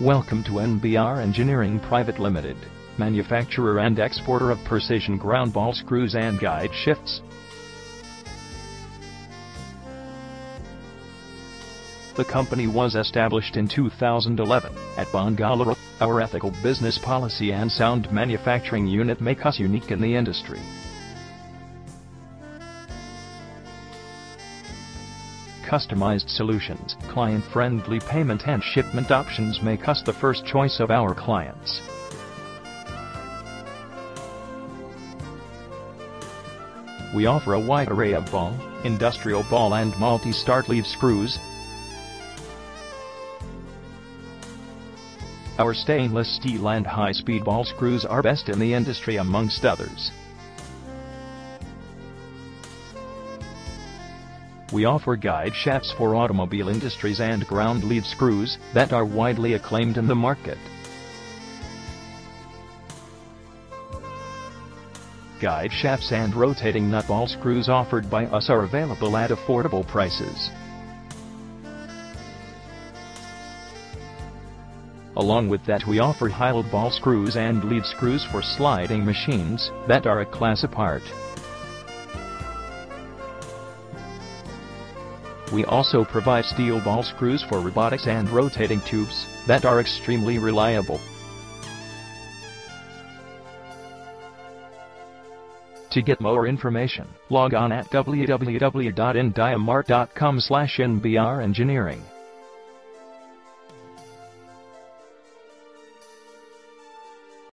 Welcome to NBR Engineering Private Limited, manufacturer and exporter of precision ground ball screws and guide shifts. The company was established in 2011 at Bangalore. Our ethical business policy and sound manufacturing unit make us unique in the industry. Customized solutions, client-friendly payment and shipment options make us the first choice of our clients. We offer a wide array of ball, industrial ball and multi-start lead screws. Our stainless steel and high-speed ball screws are best in the industry amongst others. We offer guide shafts for automobile industries and ground lead screws that are widely acclaimed in the market. Guide shafts and rotating nut ball screws offered by us are available at affordable prices. Along with that we offer high ball screws and lead screws for sliding machines that are a class apart. We also provide steel ball screws for robotics and rotating tubes that are extremely reliable. To get more information, log on at www.indiamart.com slash nbrengineering.